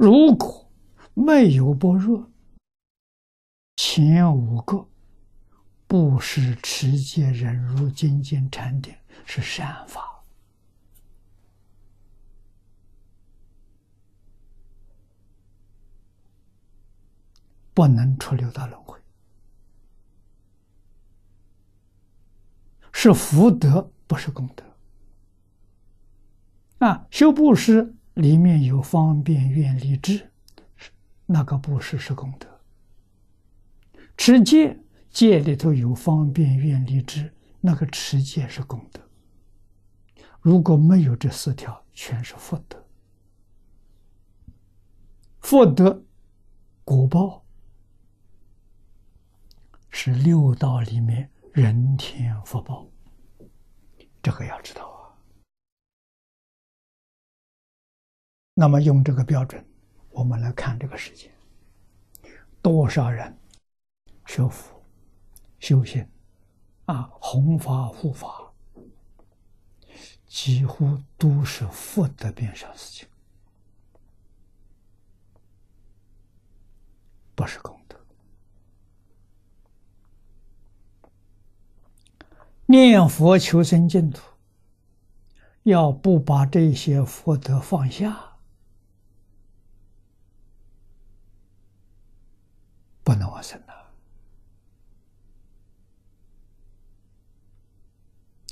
如果没有般若，前五个布施、持戒、忍辱、精进、禅定是善法，不能出六道轮回，是福德，不是功德。啊，修布施里面有方便愿力智，那个布施是功德；持戒戒里头有方便愿力智，那个持戒是功德。如果没有这四条，全是福德。福德果报是六道里面人天福报，这个要知道那么用这个标准，我们来看这个世界，多少人学佛、修行，啊，弘法护法，几乎都是福德边上事情，不是功德。念佛求生净土，要不把这些福德放下。往生的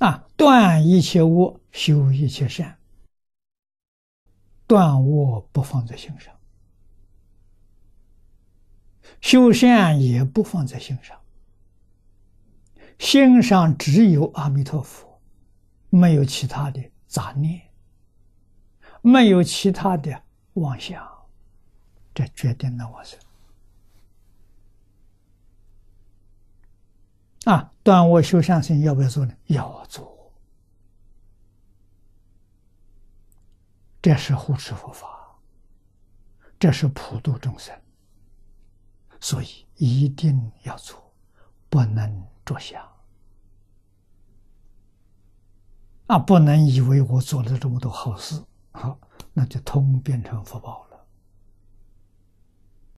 啊！断一切恶，修一切善。断恶不放在心上，修善也不放在心上。心上只有阿弥陀佛，没有其他的杂念，没有其他的妄想，这决定了我生。啊，断我修善行要不要做呢？要做，这是护持佛法，这是普度众生，所以一定要做，不能着想。啊，不能以为我做了这么多好事，好，那就通变成福报了。